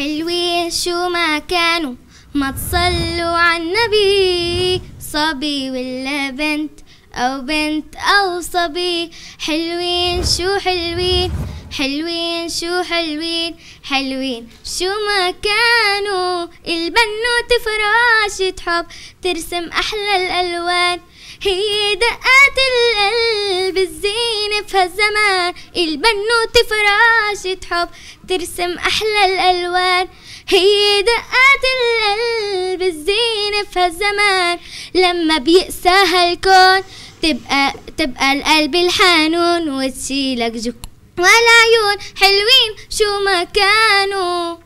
حلوين شو ما كانوا. ما تصلوا على النبي صبي ولا بنت أو بنت أو صبي. حلوين شو حلوين حلوين شو حلوين حلوين شو ما كانوا. البنوت فراشة حب ترسم أحلى الألوان. هي القلب هالزمان البنوت فراشة حب ترسم أحلى الألوان. هي دقات القلب الزينة في هالزمان لما بيقسى هالكون تبقى تبقى القلب الحنون وتشيلك جو والعيون حلوين شو ما كانوا.